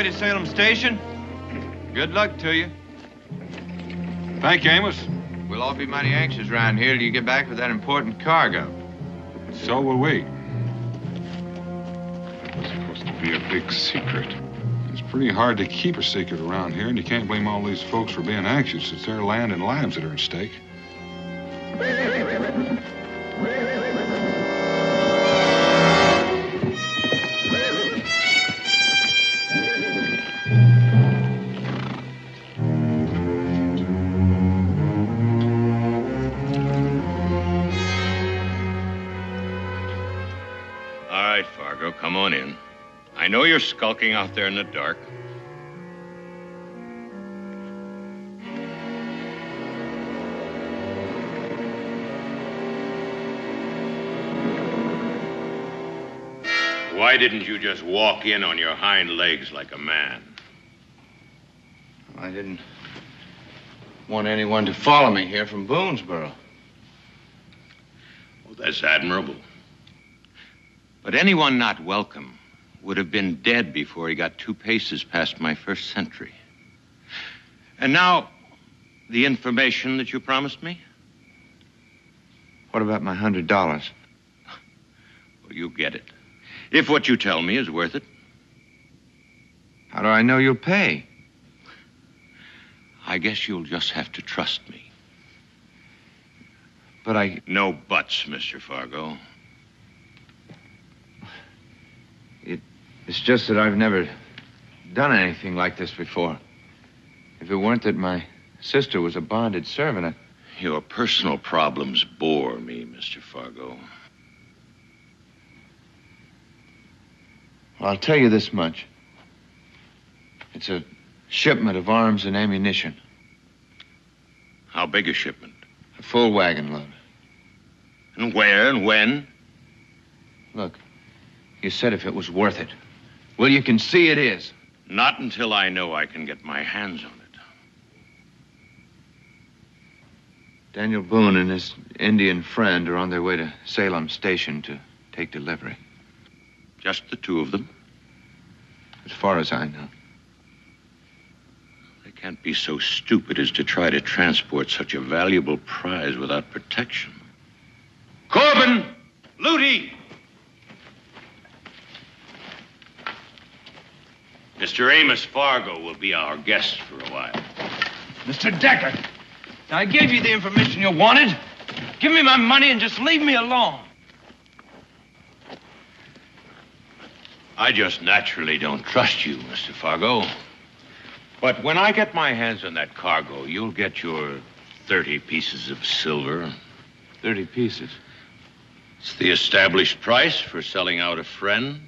Way to Salem Station? Good luck to you. Thank you, Amos. We'll all be mighty anxious around here till you get back with that important cargo. So will we. It's supposed to be a big secret. It's pretty hard to keep a secret around here, and you can't blame all these folks for being anxious. It's their land and lives that are at stake. You're skulking out there in the dark. Why didn't you just walk in on your hind legs like a man? I didn't want anyone to follow me here from Boonesboro. Well, that's admirable. But anyone not welcome would have been dead before he got two paces past my first sentry. And now, the information that you promised me? What about my hundred dollars? Well, you get it. If what you tell me is worth it, How do I know you'll pay? I guess you'll just have to trust me. But I. No buts, Mr. Fargo. It's just that I've never done anything like this before. If it weren't that my sister was a bonded servant, I... Your personal problems bore me, Mr. Fargo. Well, I'll tell you this much. It's a shipment of arms and ammunition, How big a shipment? a full wagon load. And where and when? Look, you said if it was worth it. Well, you can see it is. Not until I know I can get my hands on it. Daniel Boone and his Indian friend are on their way to Salem Station to take delivery, Just the two of them? as far as I know. They can't be so stupid as to try to transport such a valuable prize without protection. Corbin! Luty! Mr. Amos Fargo will be our guest for a while. Mr. Decker, I gave you the information you wanted. Give me my money and just leave me alone. I just naturally don't trust you, Mr. Fargo. But when I get my hands on that cargo, you'll get your 30 pieces of silver. 30 pieces. It's the established price for selling out a friend.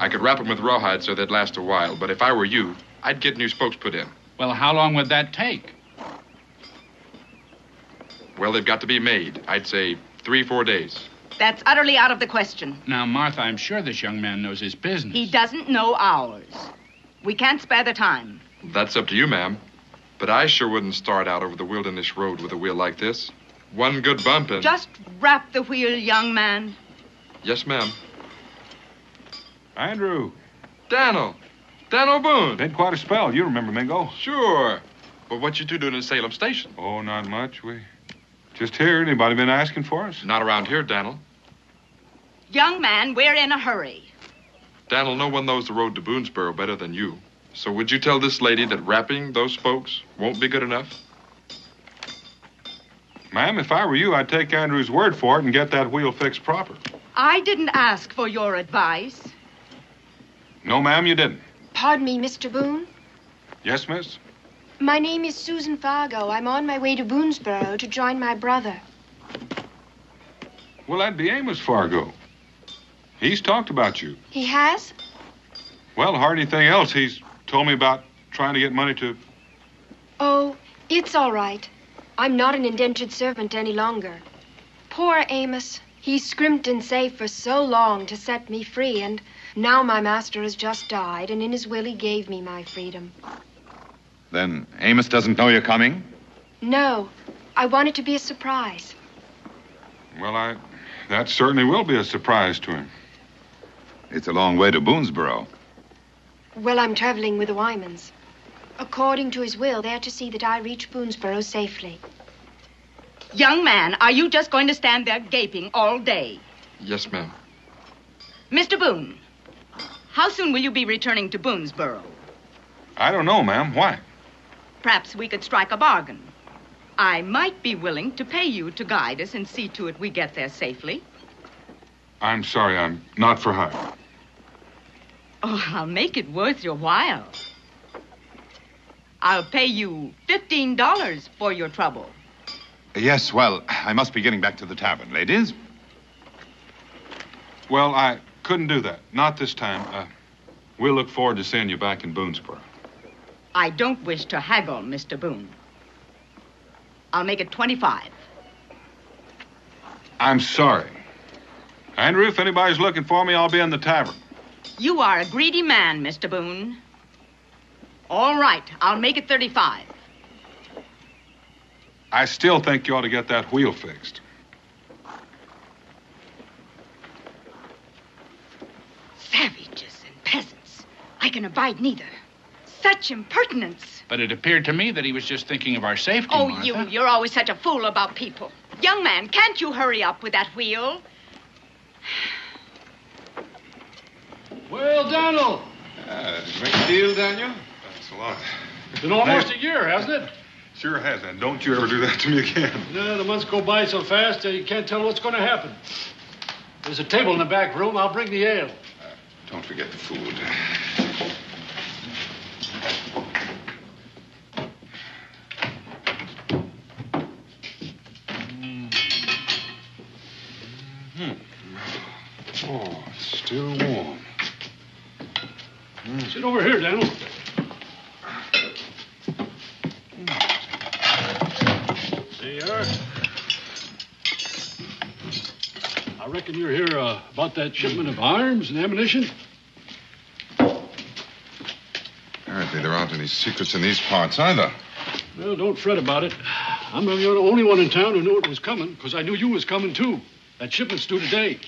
I could wrap them with rawhide so they'd last a while, but if I were you, I'd get new spokes put in. Well, how long would that take? Well, they've got to be made. I'd say three, four days. That's utterly out of the question. Now, Martha, I'm sure this young man knows his business. He doesn't know ours. We can't spare the time. That's up to you, ma'am. But I sure wouldn't start out over the wilderness road with a wheel like this. One good bump and. Just wrap the wheel, young man. Yes, ma'am. Andrew. Daniel, Dan Boone. Been quite a spell. You remember Mingo? Sure. But what you two doing in Salem Station? Oh, not much. We just here. Anybody been asking for us? Not around here, Dan'l. Young man, we're in a hurry. Dan'l, no one knows the road to Boonesboro better than you. So would you tell this lady that rapping those folks won't be good enough? Ma'am, if I were you, I'd take Andrew's word for it and get that wheel fixed proper. I didn't ask for your advice. No, ma'am, you didn't. Pardon me, Mr. Boone. Yes, miss? My name is Susan Fargo. I'm on my way to Boonesboro to join my brother. Well, that'd be Amos Fargo. He's talked about you. He has? Well, hardly anything else. He's told me about trying to get money to. Oh, it's all right. I'm not an indentured servant any longer. Poor Amos. He scrimped and saved for so long to set me free, and now my master has just died, and in his will he gave me my freedom. Then Amos doesn't know you're coming? No, I want it to be a surprise. Well, I. That certainly will be a surprise to him. It's a long way to Boonesboro. Well, I'm traveling with the Wymans. According to his will, they're to see that I reach Boonesboro safely. Young man, are you just going to stand there gaping all day? Yes, ma'am. Mr. Boone, how soon will you be returning to Boonesboro? I don't know, ma'am. Why? Perhaps we could strike a bargain. I might be willing to pay you to guide us and see to it we get there safely. I'm sorry, I'm not for hire. Oh, I'll make it worth your while. I'll pay you $15 for your trouble. Yes, well, I must be getting back to the tavern, ladies. Well, I couldn't do that. Not this time. Uh, we'll look forward to seeing you back in Boonesboro. I don't wish to haggle, Mr. Boone. I'll make it 25. I'm sorry. Andrew, if anybody's looking for me, I'll be in the tavern. You are a greedy man, Mr. Boone. All right, I'll make it 35. I still think you ought to get that wheel fixed. I can abide neither. Such impertinence. But it appeared to me that he was just thinking of our safety. Oh, Martha. you, you're always such a fool about people. Young man, can't you hurry up with that wheel? Well, Donald, Uh, great deal, Daniel. Thanks a lot. it's been almost a year, hasn't it? Sure has, and don't you ever do that to me again. No, the months go by so fast that you can't tell what's going to happen. There's a table in the back room. I'll bring the ale. Don't forget the food. Sit over here, Daniel. There you are. I reckon you're here uh, about that shipment of arms and ammunition. Apparently, there aren't any secrets in these parts either. Well, don't fret about it. I'm the only one in town who knew it was coming, because I knew you was coming, too. That shipment's due today.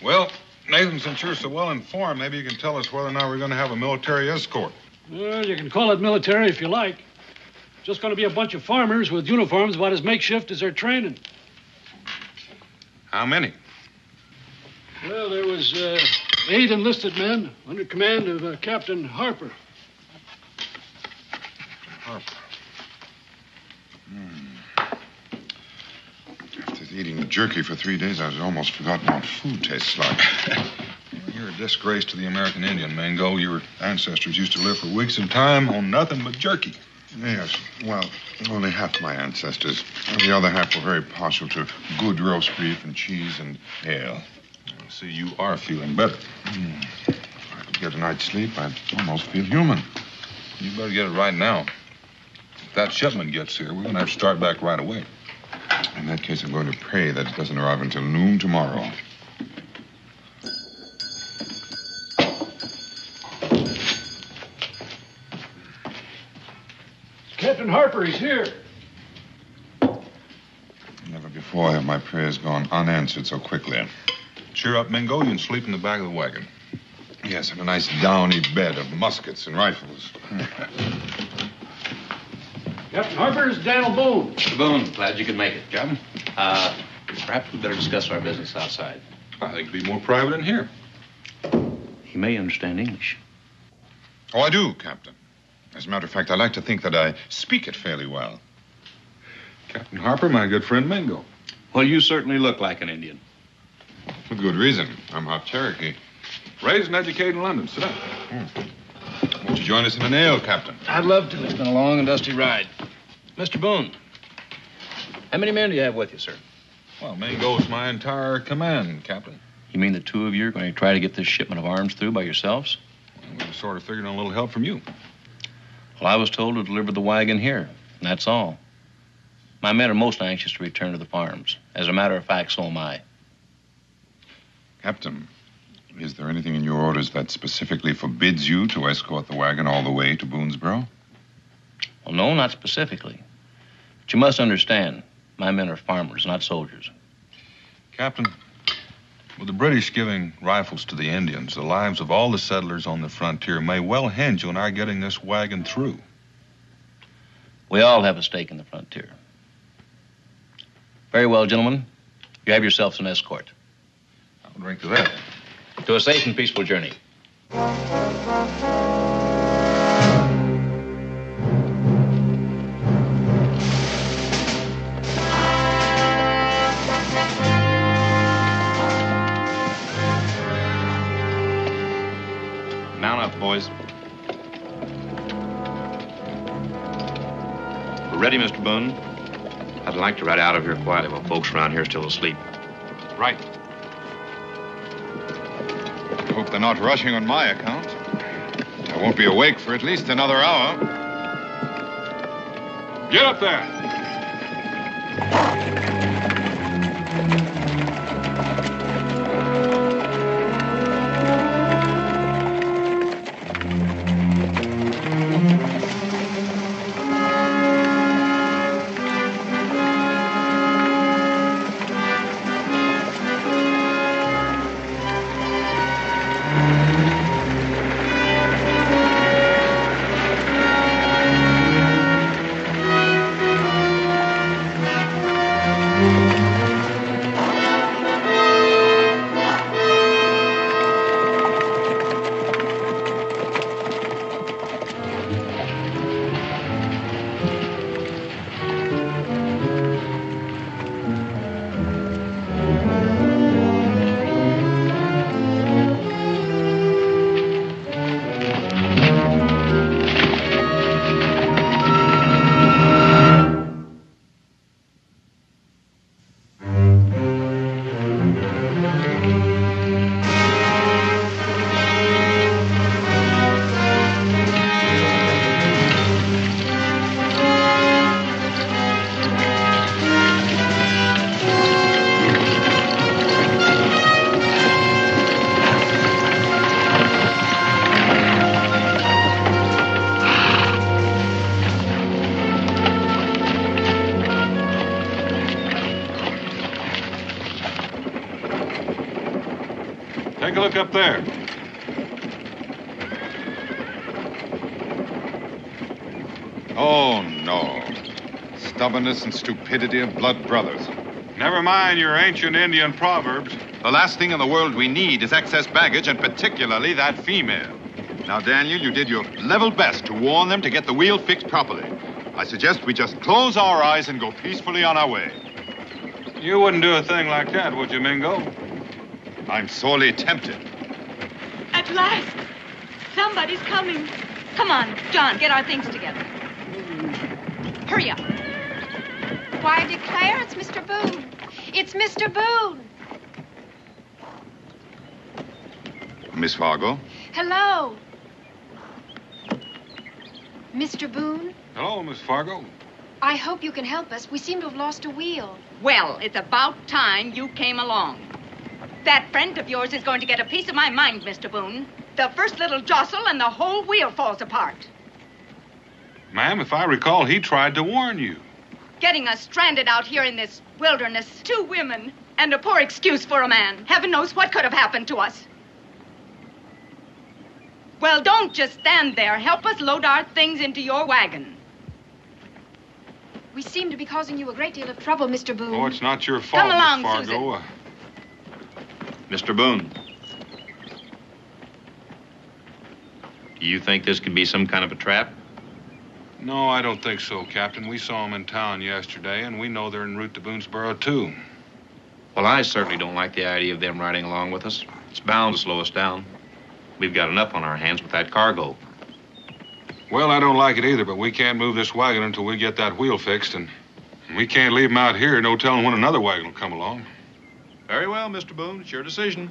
Well, Nathan, since you're so well informed, maybe you can tell us whether or not we're going to have a military escort. Well, you can call it military if you like. Just going to be a bunch of farmers with uniforms about as makeshift as their training. How many? Well, there was uh, eight enlisted men under command of uh, Captain Harper. Harper. Eating jerky for three days, I've almost forgotten what food tastes like. You're a disgrace to the American Indian, Mingo. Your ancestors used to live for weeks at a time on nothing but jerky. Yes, well, only half my ancestors. The other half were very partial to good roast beef and cheese and ale. See, you are feeling better. Hmm. If I could get a night's sleep, I'd almost feel human. You better get it right now. If that shipment gets here, we're going to have to start back right away. In that case, I'm going to pray that it doesn't arrive until noon tomorrow. Captain Harper, he's here. Never before have my prayers gone unanswered so quickly. Cheer up, Mingo. You can sleep in the back of the wagon. Yes, and a nice downy bed of muskets and rifles. Captain Harper is Daniel Boone. Mr. Boone, glad you could make it. Captain. Uh, perhaps we'd better discuss our business outside. I think it'd be more private in here. He may understand English. Oh, I do, Captain. As a matter of fact, I like to think that I speak it fairly well. Captain Harper, my good friend Mingo. Well, you certainly look like an Indian. For good reason. I'm half Cherokee. Raised and educated in London. Sit down. Won't you join us in an ale, Captain? I'd love to. It's been a long and dusty ride. Mr. Boone, how many men do you have with you, sir? Well, Mingo's my entire command, Captain. You mean the two of you are going to try to get this shipment of arms through by yourselves? Well, We were sort of figuring on a little help from you. Well, I was told to deliver the wagon here, and that's all. My men are most anxious to return to the farms. As a matter of fact, so am I. Captain, is there anything in your orders that specifically forbids you to escort the wagon all the way to Boonesboro? Well, no, not specifically. But you must understand, my men are farmers, not soldiers. Captain, with the British giving rifles to the Indians, the lives of all the settlers on the frontier may well hinge on our getting this wagon through. We all have a stake in the frontier. Very well, gentlemen. You have yourselves an escort. I'll drink to that. To a safe and peaceful journey. Mount up, boys. We're ready, Mr. Boone. I'd like to ride out of here quietly while folks around here are still asleep. Right. I hope they're not rushing on my account. I won't be awake for at least another hour. Get up there. Stubbornness and stupidity of blood brothers. Never mind your ancient Indian proverbs. The last thing in the world we need is excess baggage, and particularly that female. Now, Daniel, you did your level best to warn them to get the wheel fixed properly. I suggest we just close our eyes and go peacefully on our way. You wouldn't do a thing like that, would you, Mingo? I'm sorely tempted. At last, somebody's coming. Come on, John, get our things together. Hurry up. Why, I declare it's Mr. Boone. It's Mr. Boone. Miss Fargo? Hello. Mr. Boone, Hello, Miss Fargo. I hope you can help us. We seem to have lost a wheel. Well, it's about time you came along. That friend of yours is going to get a piece of my mind, Mr. Boone. The first little jostle and the whole wheel falls apart. Ma'am, if I recall, he tried to warn you. Getting us stranded out here in this wilderness, two women, and a poor excuse for a man. Heaven knows what could have happened to us. Well, don't just stand there. Help us load our things into your wagon. We seem to be causing you a great deal of trouble, Mr. Boone. Oh, it's not your fault, Come along, Miss Fargo. Uh, Mr. Boone. Do you think this could be some kind of a trap? No, I don't think so, Captain. We saw them in town yesterday, and we know they're en route to Boonesboro, too. Well, I certainly don't like the idea of them riding along with us. It's bound to slow us down. We've got enough on our hands with that cargo. Well, I don't like it either, but we can't move this wagon until we get that wheel fixed, and we can't leave them out here, no telling when another wagon will come along. Very well, Mr. Boone. It's your decision.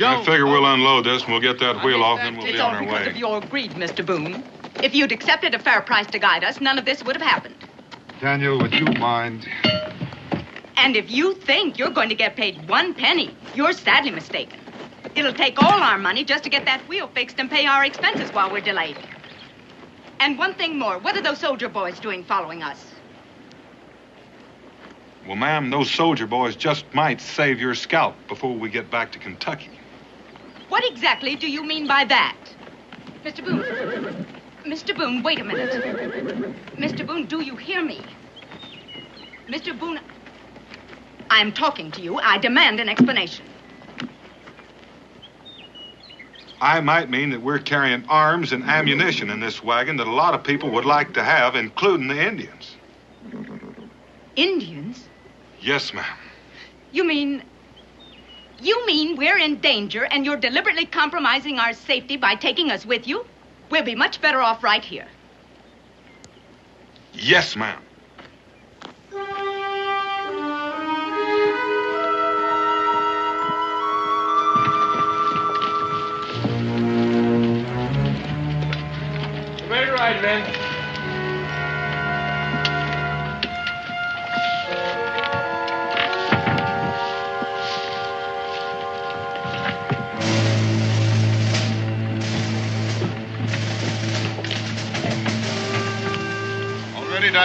I figure oh. we'll unload this and we'll get that wheel off, then we'll be on our way. It's all because way. of your greed, Mr. Boone. If you'd accepted a fair price to guide us, none of this would have happened. Daniel, would you mind? And if you think you're going to get paid one penny, you're sadly mistaken. It'll take all our money just to get that wheel fixed and pay our expenses while we're delayed. And one thing more, what are those soldier boys doing following us? Well, ma'am, those soldier boys just might save your scalp before we get back to Kentucky. What exactly do you mean by that? Mr. Boone. Mr. Boone, wait a minute. Mr. Boone, do you hear me? Mr. Boone, I'm talking to you. I demand an explanation. I might mean that we're carrying arms and ammunition in this wagon that a lot of people would like to have, including the Indians. Indians? Yes, ma'am. You mean. You mean we're in danger and you're deliberately compromising our safety by taking us with you? We'll be much better off right here. Yes, ma'am. Very right, ride,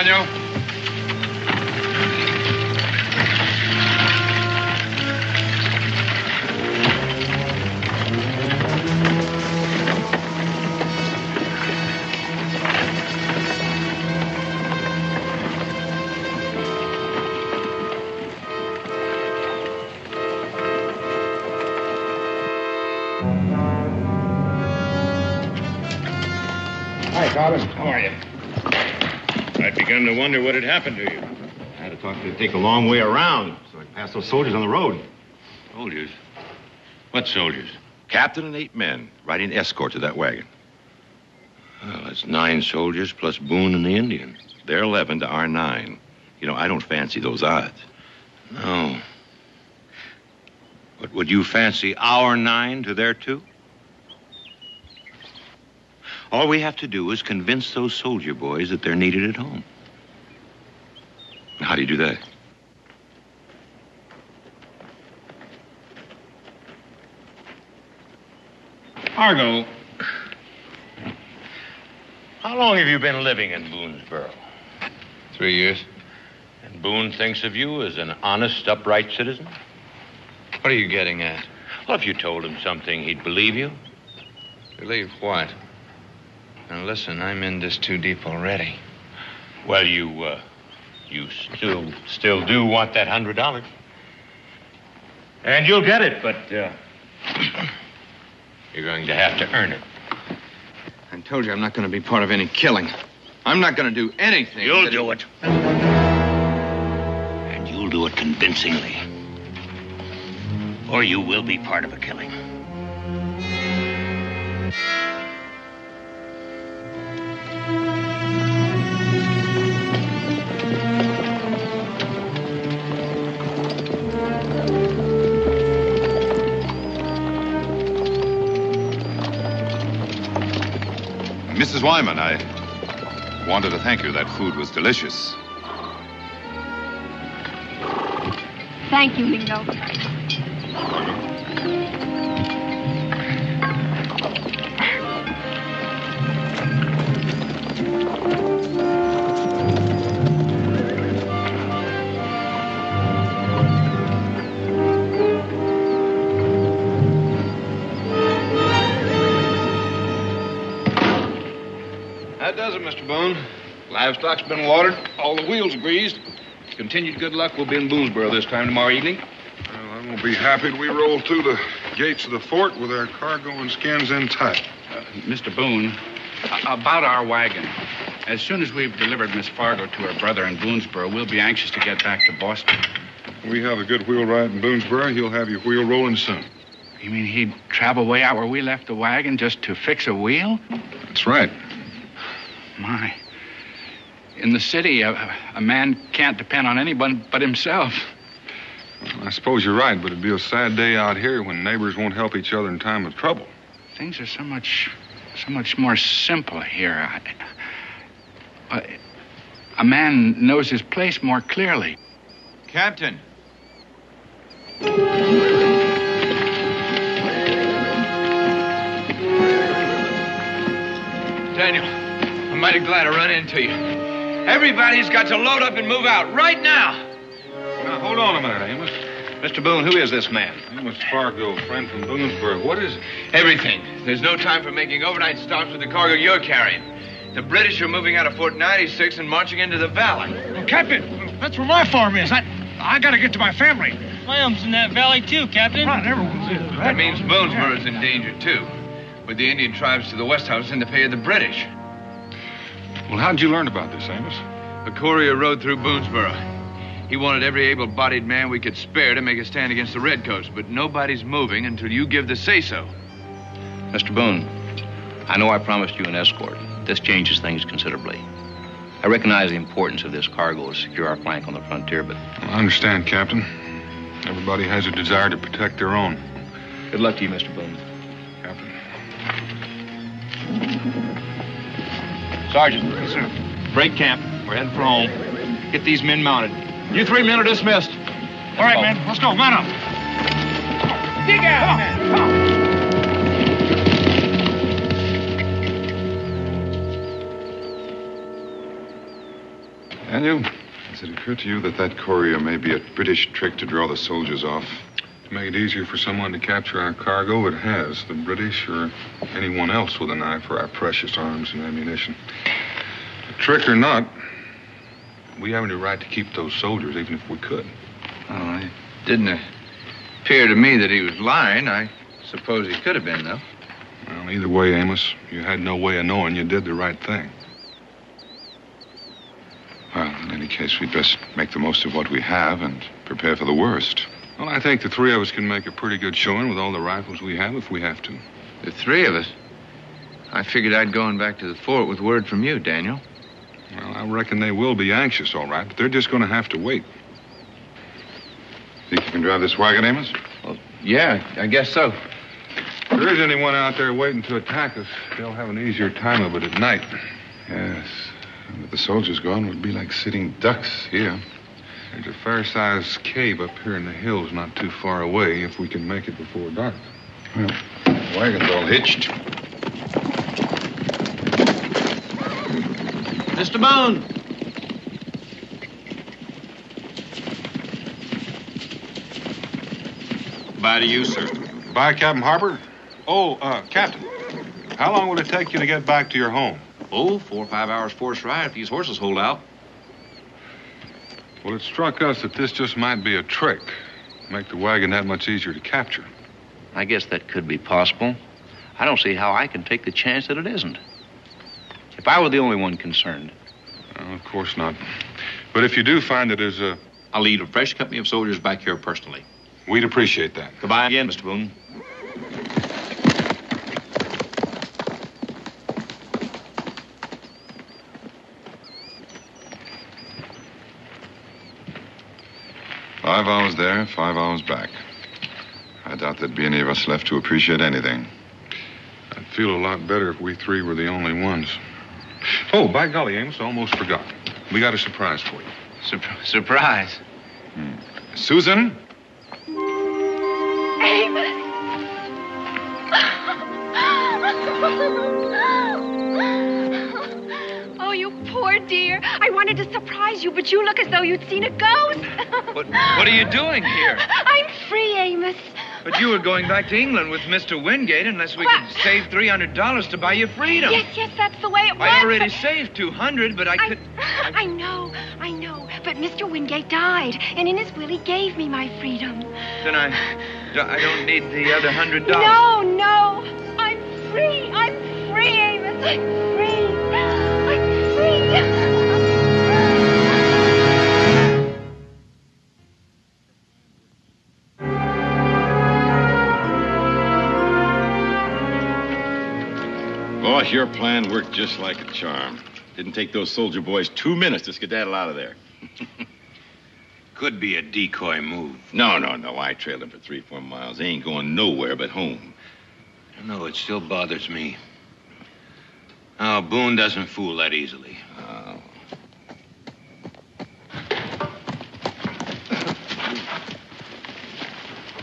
Daniel? Wonder what had happened to you. I had to talk to take a long way around, so I passed those soldiers on the road. Soldiers? What soldiers? Captain and eight men riding escort to that wagon. Well, that's nine soldiers plus Boone and the Indian. They're 11 to our nine. You know, I don't fancy those odds. No. But would you fancy our nine to their two? All we have to do is convince those soldier boys that they're needed at home. How do you do that? Fargo, how long have you been living in Boonesboro? Three years. And Boone thinks of you as an honest, upright citizen? What are you getting at? Well, if you told him something, he'd believe you. Believe what? Now listen, I'm in this too deep already. Well, you, uh, you still, still do want that hundred dollars. And you'll get it, but, uh, you're going to have to earn it. I told you I'm not going to be part of any killing. I'm not going to do anything. You'll that- do it. And you'll do it convincingly. Or you will be part of a killing. Mrs. Wyman, I wanted to thank you. That food was delicious. Thank you, Mingo. That does it, Mr. Boone. Livestock's been watered, all the wheels greased. Continued good luck, we'll be in Boonesboro this time tomorrow evening. Well, I'm going to be happy we roll through the gates of the fort with our cargo and skins in tight. Uh, Mr. Boone, about our wagon. As soon as we've delivered Miss Fargo to her brother in Boonesboro, we'll be anxious to get back to Boston. We have a good wheelwright in Boonesboro. He'll have your wheel rolling soon. You mean he'd travel way out where we left the wagon just to fix a wheel? That's right. My. In the city, a, a man can't depend on anyone but himself. I suppose you're right, but it'd be a sad day out here when neighbors won't help each other in time of trouble. Things are so much, so much more simple here. I, uh, a man knows his place more clearly. Captain. Mighty glad I run into you. Everybody's got to load up and move out right now. Now, hold on a minute, Amos. Mr. Boone, who is this man? Amos Fargo, friend from Boonesboro. What is it? Everything. There's no time for making overnight stops with the cargo you're carrying. The British are moving out of Fort 96 and marching into the valley. Captain, that's where my farm is. I, I gotta get to my family. My home's in that valley too, Captain. Ah, right, everyone's in. That means Boonesboro's in danger, too. With the Indian tribes to the west house in the pay of the British. Well, how'd you learn about this, Amos? A courier rode through Boonesboro. He wanted every able-bodied man we could spare to make a stand against the Redcoats, but nobody's moving until you give the say-so. Mr. Boone, I know I promised you an escort. This changes things considerably. I recognize the importance of this cargo to secure our flank on the frontier, but I understand, Captain. Everybody has a desire to protect their own. good luck to you, Mr. Boone. Sergeant. Yes, sir. Break camp. We're heading for home. Get these men mounted. You three men are dismissed. All right, men. Let's go. Man up. Dig out, man. Daniel, has it occurred to you that that courier may be a British trick to draw the soldiers off? To make it easier for someone to capture our cargo, it has. The British or anyone else with an eye for our precious arms and ammunition. Trick or not, we have any right to keep those soldiers, even if we could. Oh, it didn't appear to me that he was lying. I suppose he could have been, though. Well, either way, Amos, you had no way of knowing you did the right thing. Well, in any case, we'd best make the most of what we have and prepare for the worst. Well, I think the three of us can make a pretty good showing with all the rifles we have if we have to. The three of us? I figured I'd go on back to the fort with word from you, Daniel. Well, I reckon they will be anxious, all right, but they're just going to have to wait. Think you can drive this wagon, Amos? Well, yeah, I guess so. If there is anyone out there waiting to attack us, they'll have an easier time of it at night. Yes. And With the soldiers gone, we'd be like sitting ducks here. There's a fair-sized cave up here in the hills not too far away if we can make it before dark. Well, the wagon's all hitched. Mr. Boone. Bye to you, sir. Bye, Captain Harper. Oh, uh, Captain, how long will it take you to get back to your home? Oh, four or five hours force ride if these horses hold out. Well, it struck us that this just might be a trick. Make the wagon that much easier to capture. I guess that could be possible. I don't see how I can take the chance that it isn't. If I were the only one concerned, Well, of course not. But if you do find it as a. I'll lead a fresh company of soldiers back here personally. We'd appreciate that. Goodbye again, Mr. Boone. Five hours there, five hours back. I doubt there'd be any of us left to appreciate anything. I'd feel a lot better if we three were the only ones. Oh, by golly, Amos, I almost forgot. We got a surprise for you. Sur- surprise. Hmm. Susan? Oh, poor dear. I wanted to surprise you, but you look as though you'd seen a ghost. What, what are you doing here? I'm free, Amos. But you were going back to England with Mr. Wingate unless we What? could save $300 to buy you freedom. Yes, yes, that's the way it was. I already but- saved 200, but I could. I know, I know. But Mr. Wingate died, and in his will he gave me my freedom. Then I, I don't need the other hundred dollars. No, no. I'm free. I'm free, Amos. I'm free. Boss, your plan worked just like a charm. Didn't take those soldier boys two minutes to skedaddle out of there. Could be a decoy move. No, no, no. I trailed him for three, four miles. They ain't going nowhere but home. No, it still bothers me. Oh, Boone doesn't fool that easily.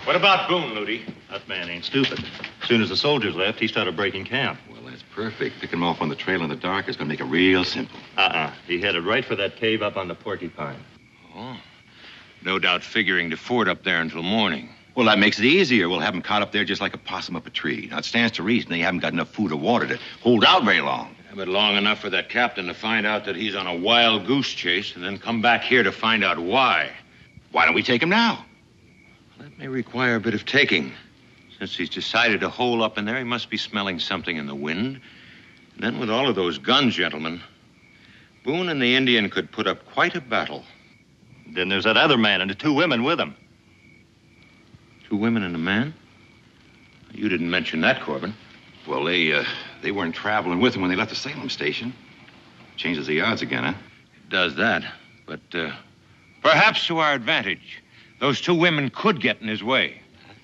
What about Boone, Ludi? That man ain't stupid. As soon as the soldiers left, he started breaking camp. Well, that's perfect. Picking him off on the trail in the dark is going to make it real simple. Uh-uh. He headed right for that cave up on the Porcupine. Oh. No doubt figuring to ford up there until morning. Well, that makes it easier. We'll have them caught up there just like a possum up a tree. Now, it stands to reason they haven't got enough food or water to hold out very long. Yeah, But long enough for that captain to find out that he's on a wild goose chase and then come back here to find out why. Why don't we take him now? That may require a bit of taking. Since he's decided to hole up in there, he must be smelling something in the wind. And then with all of those guns, gentlemen, Boone and the Indian could put up quite a battle. Then there's that other man and the two women with him. Two women and a man? You didn't mention that, Corbin. Well, they uh, they weren't traveling with him when they left the Salem station. Changes the odds again, huh? It does that. But uh, perhaps to our advantage. Those two women could get in his way.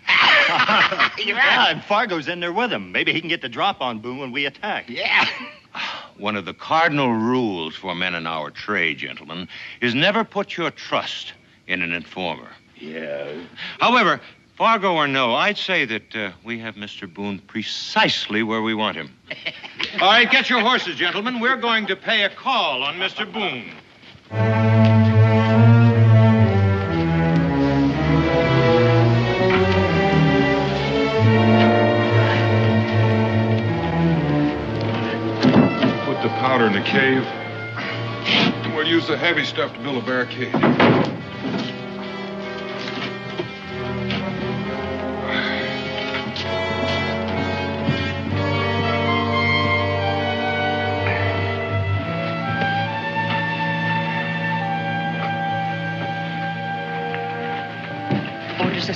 yeah, and Fargo's in there with him. Maybe he can get the drop on Boone when we attack. Yeah. One of the cardinal rules for men in our trade, gentlemen, is never put your trust in an informer. Yeah. However, Fargo or no, I'd say that uh, we have Mr. Boone precisely where we want him. All right, get your horses, gentlemen. We're going to pay a call on Mr. Boone. The in the cave. We'll use the heavy stuff to build a barricade.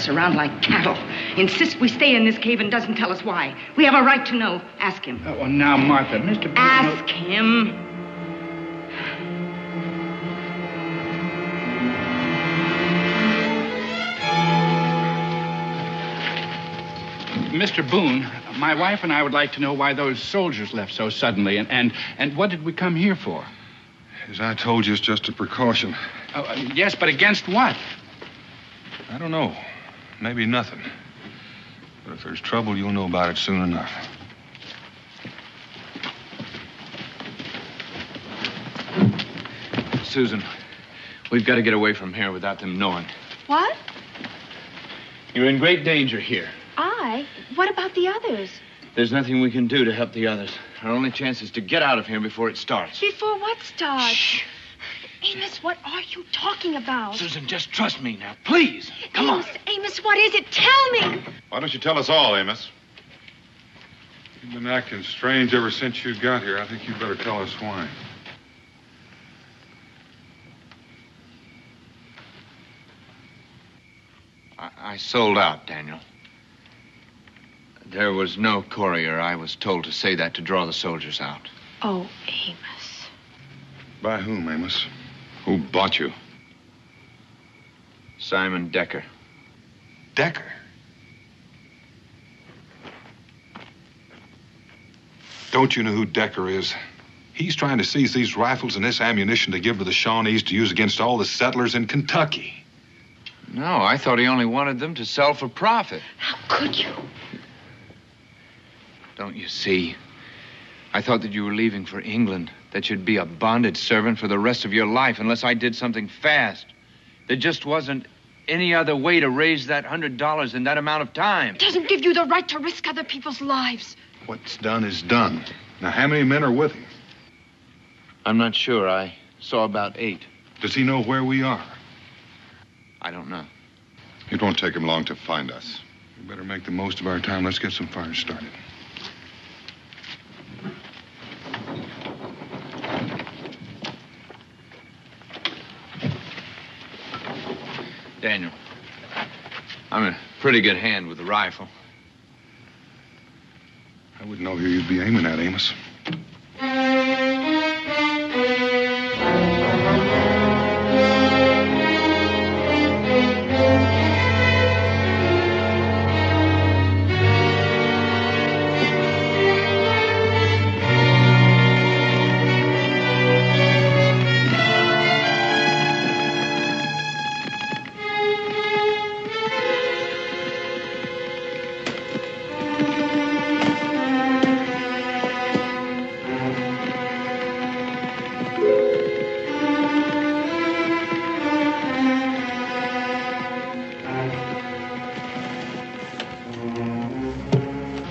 Us around like cattle. Insists we stay in this cave and doesn't tell us why. We have a right to know. Ask him. Oh, well, now, Martha, Mr. Boone. Ask him. Mr. Boone, my wife and I would like to know why those soldiers left so suddenly, and, and, and what did we come here for? As I told you, it's just a precaution. Oh, uh, yes, but against what? I don't know. Maybe nothing. But if there's trouble, you'll know about it soon enough. Susan, we've got to get away from here without them knowing. What? You're in great danger here. I? What about the others? There's nothing we can do to help the others. Our only chance is to get out of here before it starts. Before what starts? Shh. Amos, what are you talking about? Susan, just trust me now, please. Come Amos, Amos, what is it? Tell me. Why don't you tell us all, Amos? You've been acting strange ever since you got here. I think you'd better tell us why. I, I sold out, Daniel. There was no courier. I was told to say that to draw the soldiers out. Oh, Amos. By whom, Amos? Who bought you? Simon Decker. Decker? Don't you know who Decker is? He's trying to seize these rifles and this ammunition to give to the Shawnees to use against all the settlers in Kentucky. No, I thought he only wanted them to sell for profit. How could you? Don't you see? I thought that you were leaving for England, that you'd be a bonded servant for the rest of your life unless I did something fast. There just wasn't any other way to raise that hundred dollars in that amount of time. It doesn't give you the right to risk other people's lives. What's done is done. Now, how many men are with him? I'm not sure. I saw about eight. Does he know where we are? I don't know. It won't take him long to find us. We better make the most of our time. Let's get some fires started. Daniel, I'm a pretty good hand with a rifle. I wouldn't know who you'd be aiming at, Amos.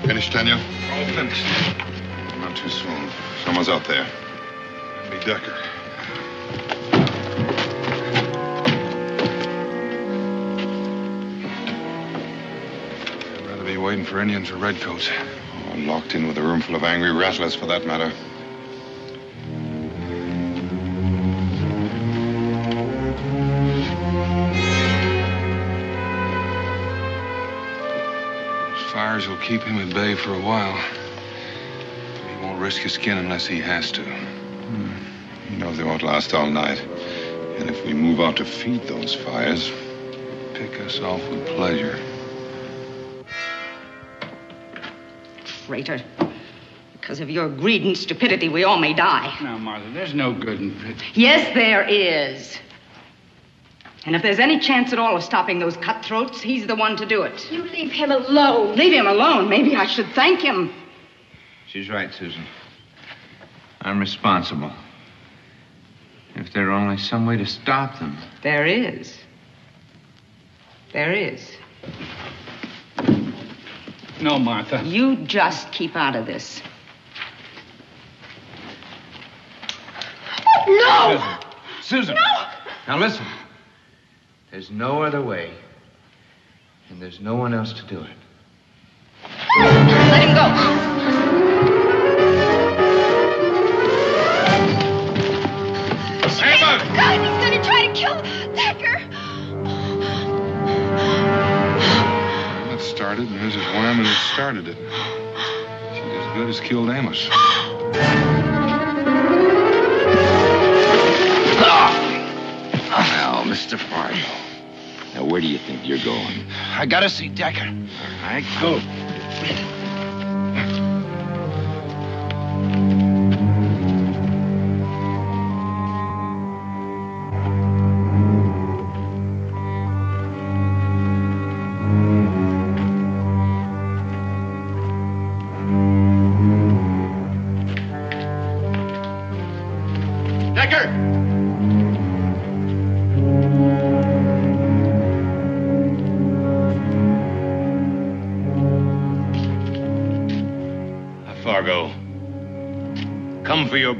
Finished, Daniel? All finished. Not too soon. Someone's out there. Be Decker. I'd rather be waiting for Indians or redcoats. Oh, locked in with a room full of angry rattlers, for that matter. Fires will keep him at bay for a while. He won't risk his skin unless he has to. Hmm. He knows they won't last all night. And if we move out to feed those fires, Pick us off with pleasure. Traitor. Because of your greed and stupidity, we all may die. Now, Martha, there's no good in it. Yes, there is. And if there's any chance at all of stopping those cutthroats, he's the one to do it. You leave him alone. Leave him alone. Maybe I should thank him. She's right, Susan. I'm responsible. If there were only some way to stop them. There is. There is. No, Martha. You just keep out of this. Oh, no! Susan! No! Now listen. There's no other way. And there's no one else to do it. Let him go. Amos! God, he's gonna try to kill Decker. That started, and Mrs. Wyman has started it. She's as good as killed Amos. where do you think you're going? I gotta see Decker. All right, go.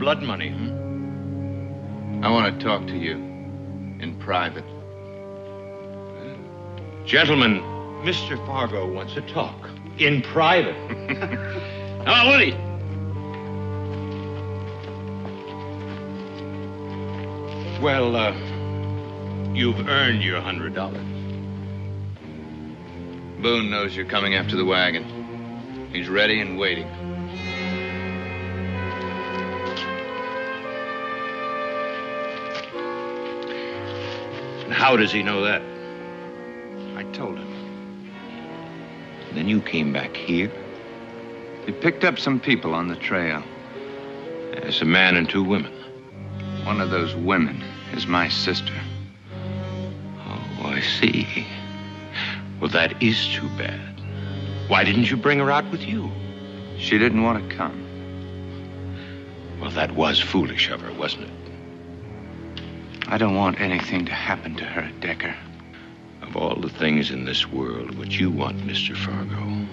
Blood money, hmm? I want to talk to you in private. Gentlemen, Mr. Fargo wants to talk in private. now, Woody. Well, uh, you've earned your hundred dollars. Boone knows you're coming after the wagon. He's ready and waiting. And how does he know that? I told him. Then you came back here? We picked up some people on the trail. There's a man and two women. One of those women is my sister. Oh, I see. Well, that is too bad. Why didn't you bring her out with you? She didn't want to come. Well, that was foolish of her, wasn't it? I don't want anything to happen to her, Decker. Of all the things in this world, what you want, Mr. Fargo,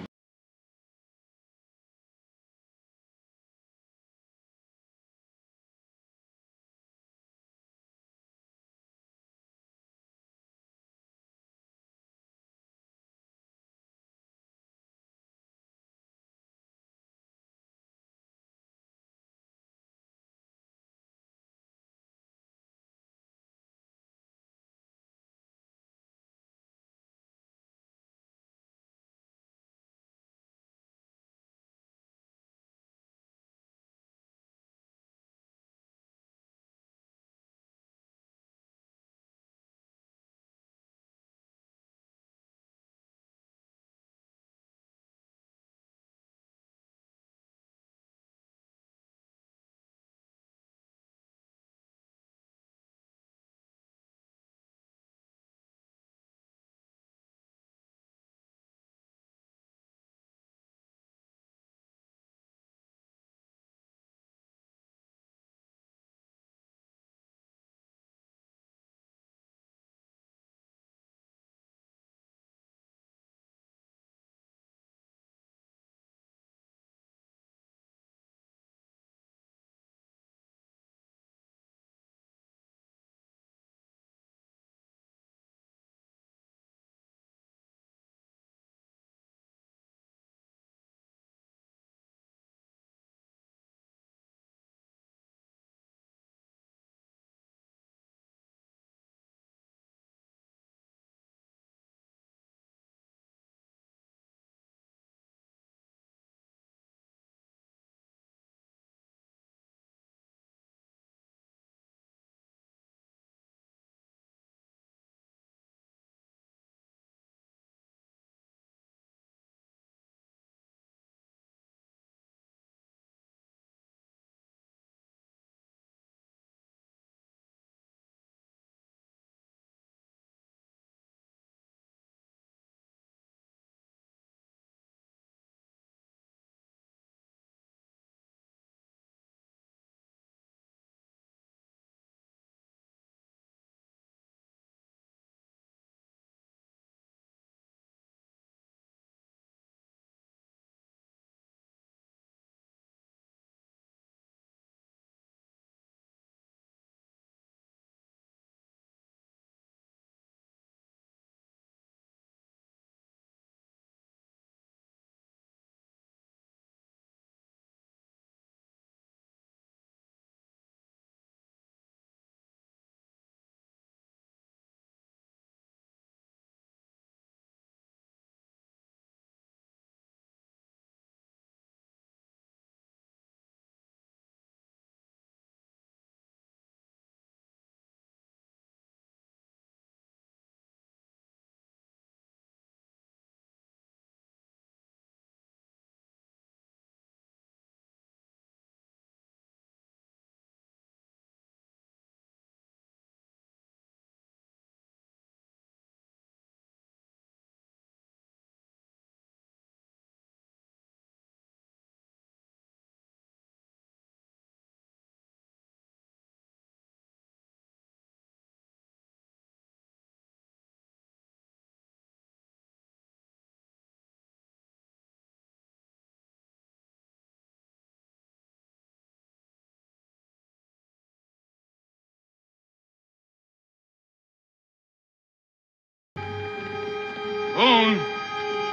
Boone,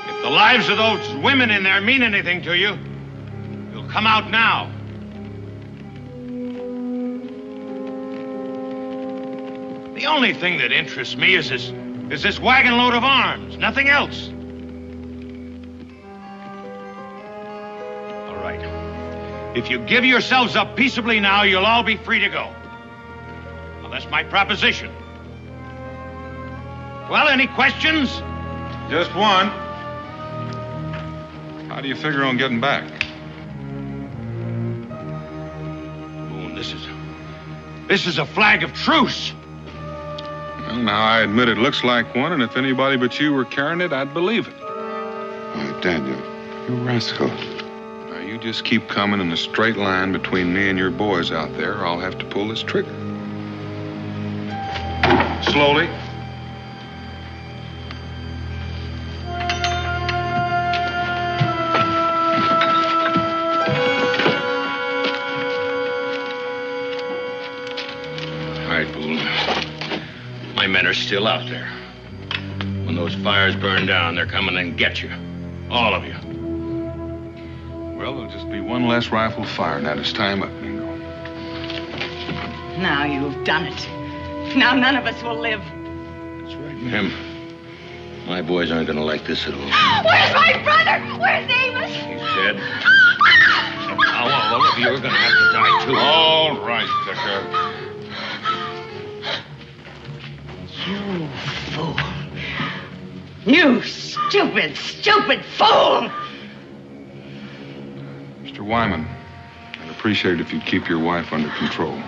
if the lives of those women in there mean anything to you, you'll come out now. The only thing that interests me is this, is this wagon load of arms, nothing else. All right. If you give yourselves up peaceably now, you'll all be free to go. Now, that's my proposition. Well, any questions? Just one. How do you figure on getting back? Boone, this is. This is a flag of truce. Well, now, I admit it looks like one, and if anybody but you were carrying it, I'd believe it. Oh, Daniel, you rascal. Now, you just keep coming in a straight line between me and your boys out there, or I'll have to pull this trigger. Slowly. Still out there. When those fires burn down, they're coming and get you. All of you. Well, there'll just be one less rifle fired. Now it's time up, Mingo. Now you've done it. Now none of us will live. That's right, ma'am, my boys aren't going to like this at all. Where's my brother? Where's Amos? He's dead. Now, all of you are going to have to die, too. All right, Decker. You stupid, stupid fool! Mr. Wyman, I'd appreciate it if you'd keep your wife under control.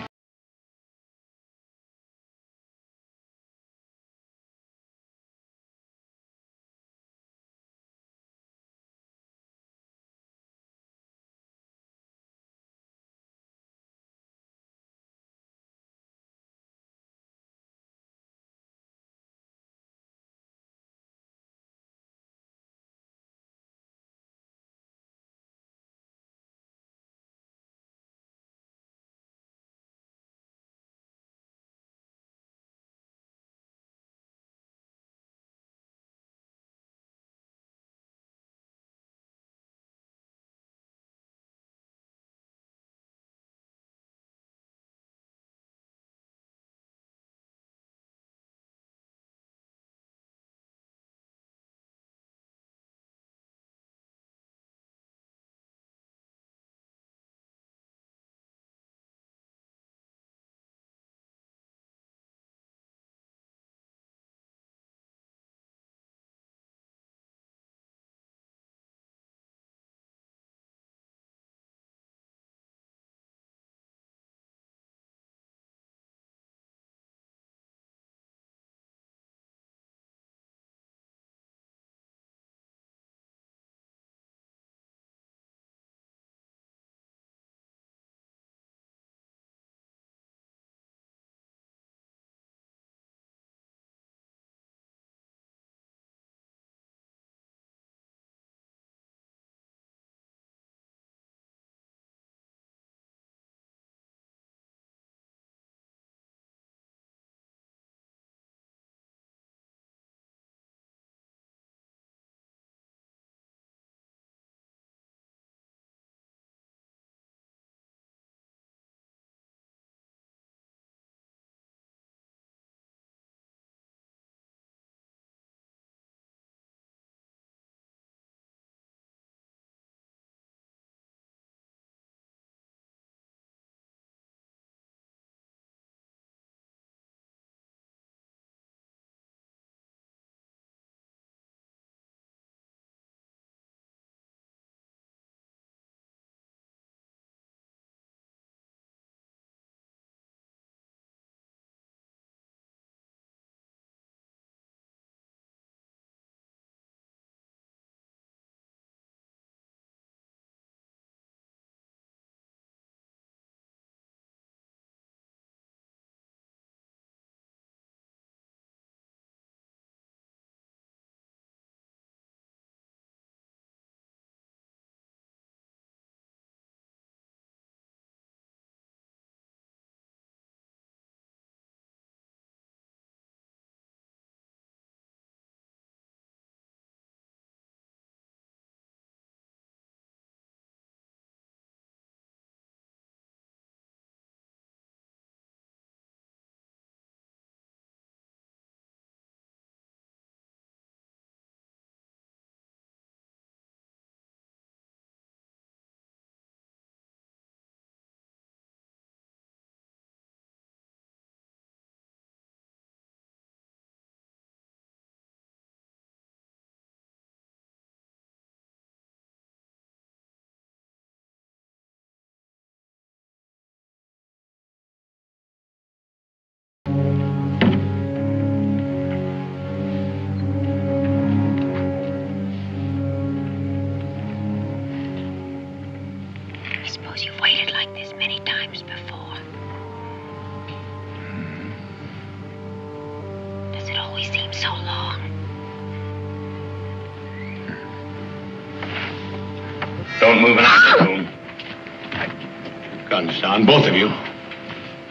Guns down, both of you.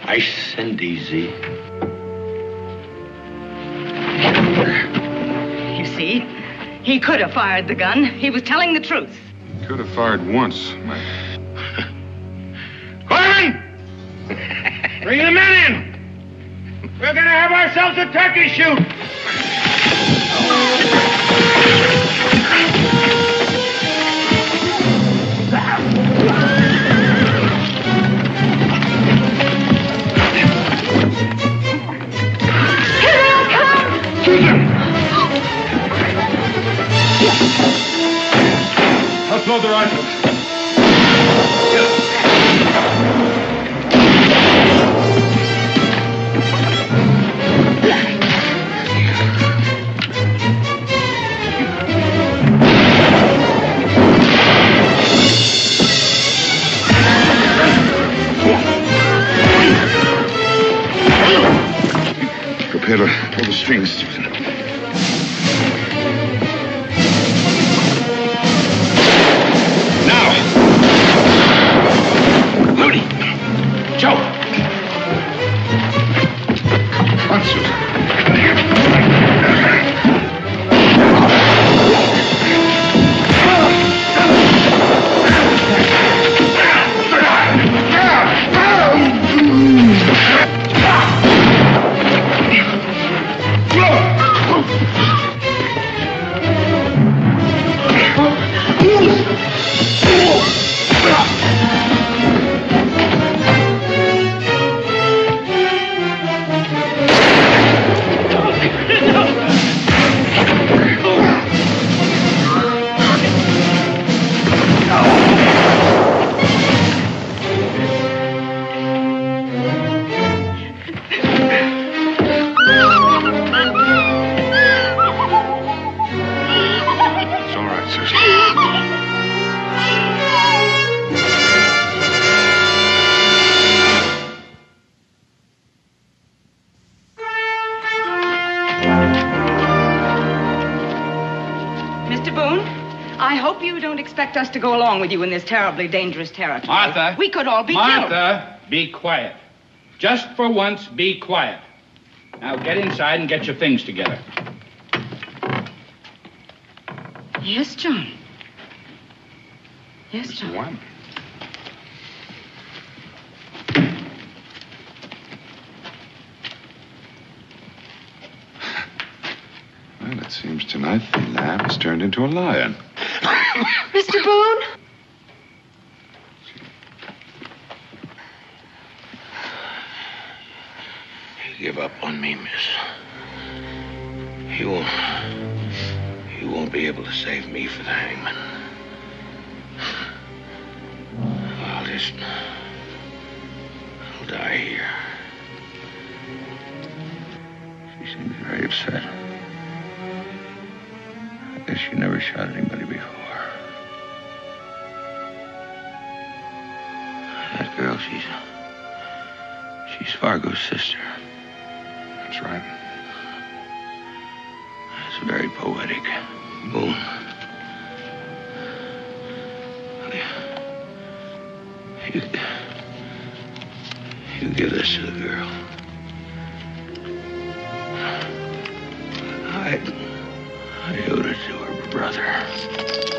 Nice and easy. You see, he could have fired the gun. He was telling the truth. He Could have fired once, Mike. Bring the men in. We're gonna have ourselves a turkey shoot. Us to go along with you in this terribly dangerous territory. Martha. We could all be killed. Martha, be quiet. Just for once, be quiet. Now get inside and get your things together. Yes, John. Yes, John. One. Well, it seems tonight the lamb has turned into a lion. Mr. Boone? Give up on me, miss. You won't. You won't be able to save me for the hangman. I'll just. I'll die here. She seems very upset. I guess she never shot anybody before. That girl, she's. She's Fargo's sister. That's right. It's very poetic. Boone. You, you give this to the girl. I, I owed it to her brother.